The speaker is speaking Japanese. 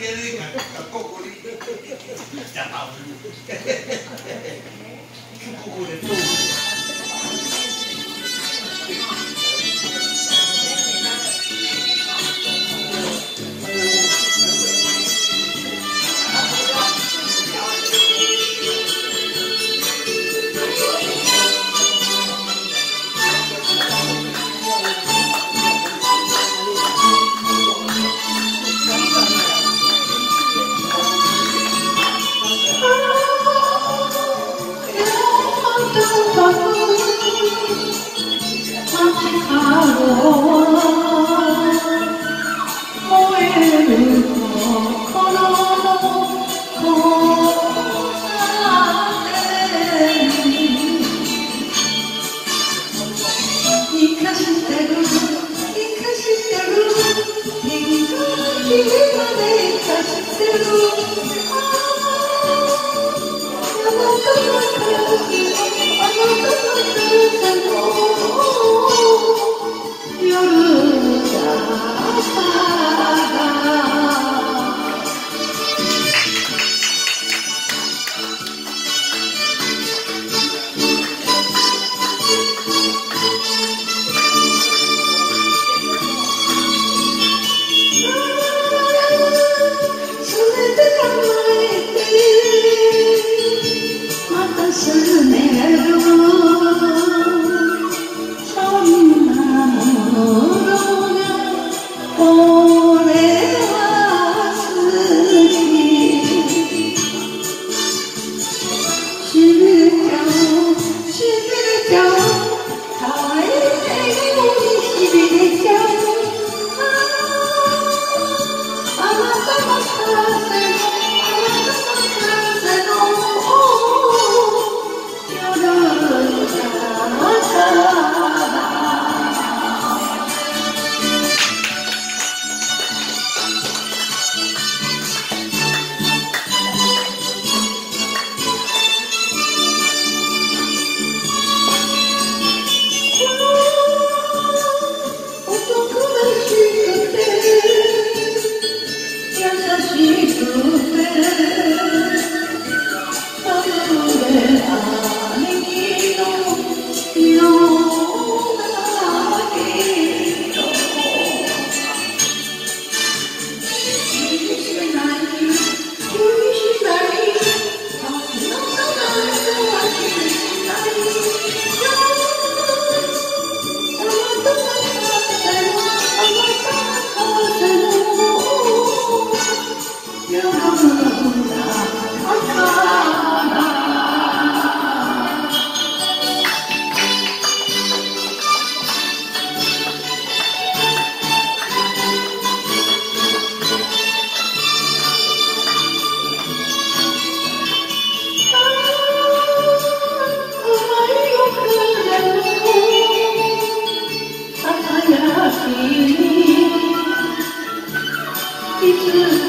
đi đi cả cả